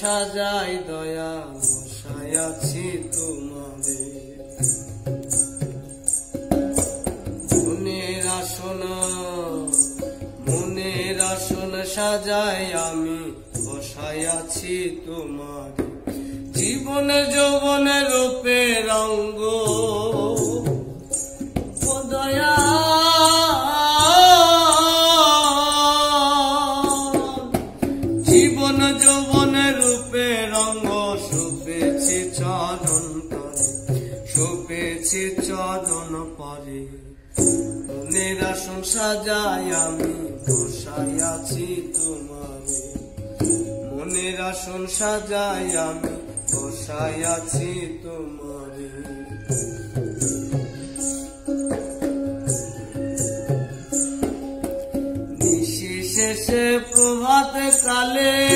সাজাই দয়া বসাই আছি তোমাদের। মনের আসন মনের আসন সাজাই আমি বসাই আছি তোমার জীবন যৌবন রূপে রঙ্গ দয়া মনের আসন সাজাই আমি বসাই আছি তোমারে। মনের আসন সাজাই আমি বসাই আছি তোমারে। নিশি প্রভাত কালে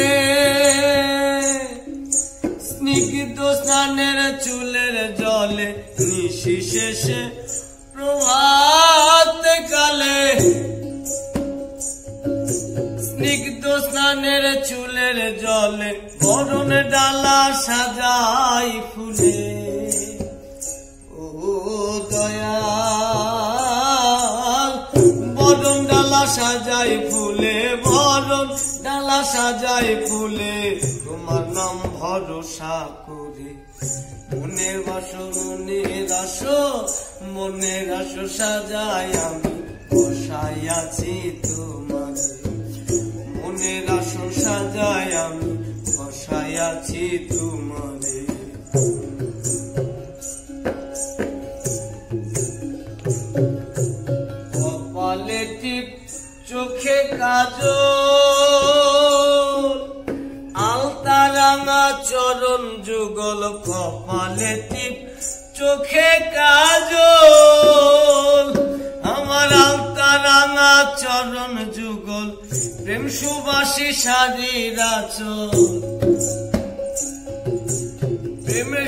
স্নিগ্ধ চুলের জলে, বরণ ডালা সাজাই ফুলে। ও দয়াল, বরণ ডালা সাজাই ফুলে, বরণ ডালা সাজাই ফুলে। তোমার নাম ভরসা করে মনের বাসো মনের আসো মনের আসো সাজাই আমি, বসাই আছি সাজাই আমি বসাই আছি তোমারে কপালে টিপ, চোখে কাজ আলতা রাঙা চরণ যুগল, কপালে টিপ, চোখে কাজ আমার আলতা রাঙা চরণ যুগল, প্রেম সুবাসী শাড়ির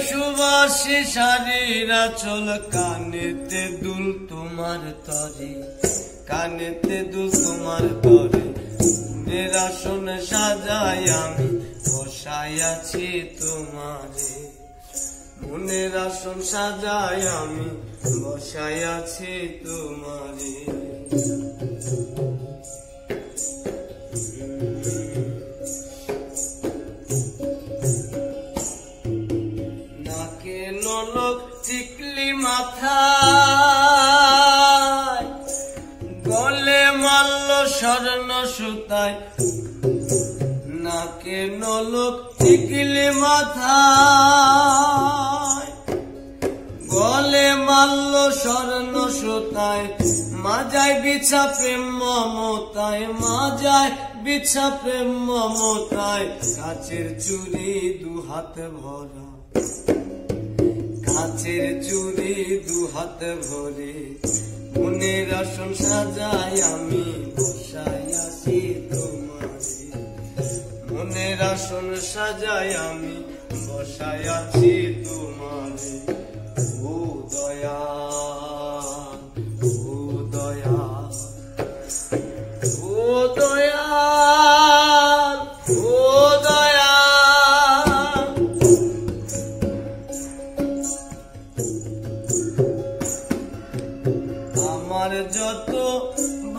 সুবাসী শাড়ির আচল কানেতে দুল তোমার তরে, কানেতে দুল তোমার তরে। নিরাসন সাজাই আমি, বসাই আছি তোমারে। মনের আসন সাজাই আমি, বসাই আছি তোমারে নাকে নলক চিকলি মাথা গলে মাল্ল স্বর্ণ সুতায়। নাকে নলক চিকলি মাথা গলে মাল্ল স্বর্ণ সুতায়, মাজায় বিছা প্রেম মমতায়, মাজায় বিছা প্রেম মমতায় কাছের চুরি দু হাতে ভরা কাছের চুরি দু হাতে ভরে, মনের আসন সাজাই আমি, বসাই আছি তোমারে। মনের আসন সাজাই আমি, বসাই আছি তোমারে।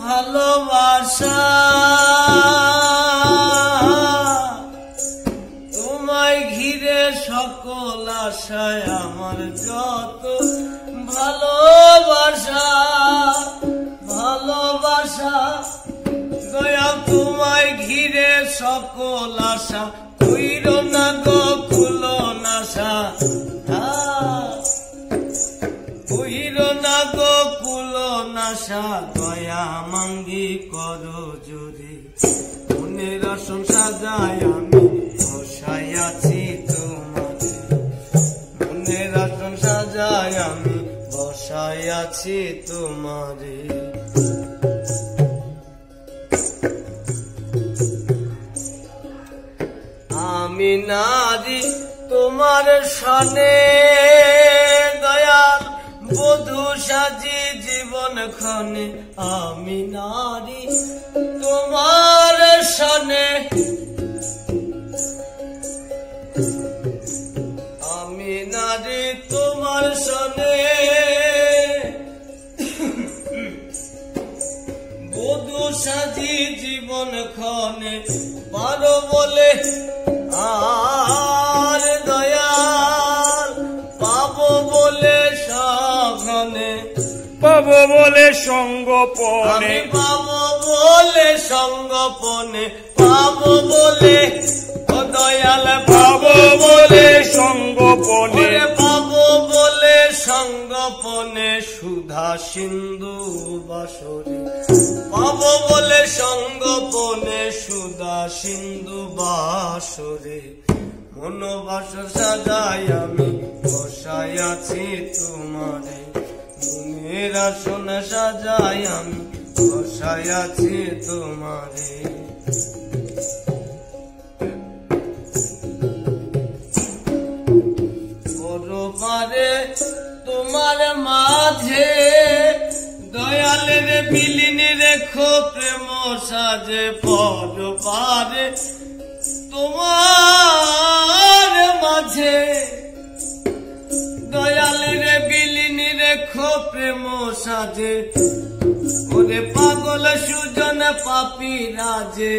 ভালোবাসা তোমায় ঘিরে সকল আশায় আমার যত ভালোবাসা ভালোবাসা ঘিরে সকল আশা, কইর না গো কুলো নাশা কইর না গো কুলো নাশা দয়া মাঙ্গি করো জোরে মনের আসন সাজায় আমি বসাই আছি তোমারে মনের আসন সাজায় আমি বসাই আছি তোমারে। আমি নারী, তোমার সনে দয়াল বধু সাজি জীবন খনে আমি নারী, তোমার সনে। আমি নারী, তোমার সনে। বধু সাজি জীবন খনে পারো বলে আর দয়াল পাব বলে সঘনে পাব বলে সঙ্গপনে। পাবো বলে সঙ্গপনে পাবো বলে দয়াল পাব বলে সঙ্গপনে। সুধা সিন্ধু বাসরে। পাবো বলে সঙ্গপনে সুধা সিন্ধু বাসরে। মনোবাস সাজাই আমি, বসাই আছি তোমারে। মনের আসন সাজাই আমি, বসাই আছি তোমারে। দয়ালের বিলীন রেখো, প্রেম সাজে পর পারে। তোমার মাঝে দয়ালের বিলীন রেখো, প্রেম সাজে। ওরে পাগল সুজন পাপি রাজে।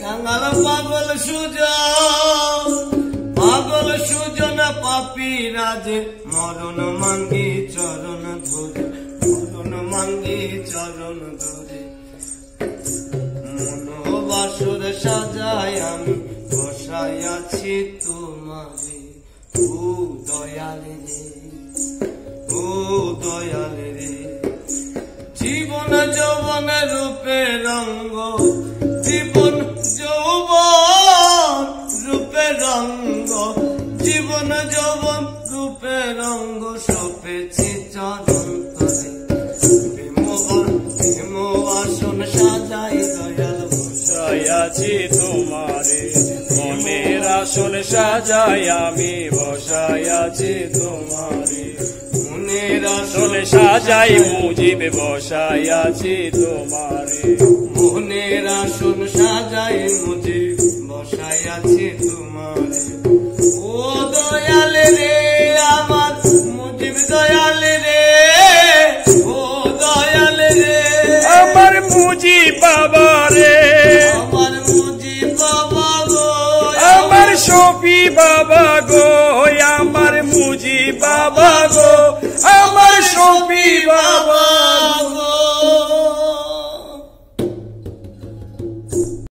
কাঙ্গাল পাগল সুজন পাগল সুজন পাপি রাজে। মরণ মাঙ্গি, চরণ ধরে মরণ মাঙ্গি, চরণ ধরে মনোবাসর সাজাই আমি, বসাই আছি তোমারে। ও দয়ালে রে, ও দয়ালে রে। জীবন যৌবন রূপে রঙ্গ আছি তোমারে। মনের আসন সাজাই আমি, বসাই আছি তোমারে। মনের আসন সাজাই, মুজিব বসাই আছি তোমারে। মনের আসন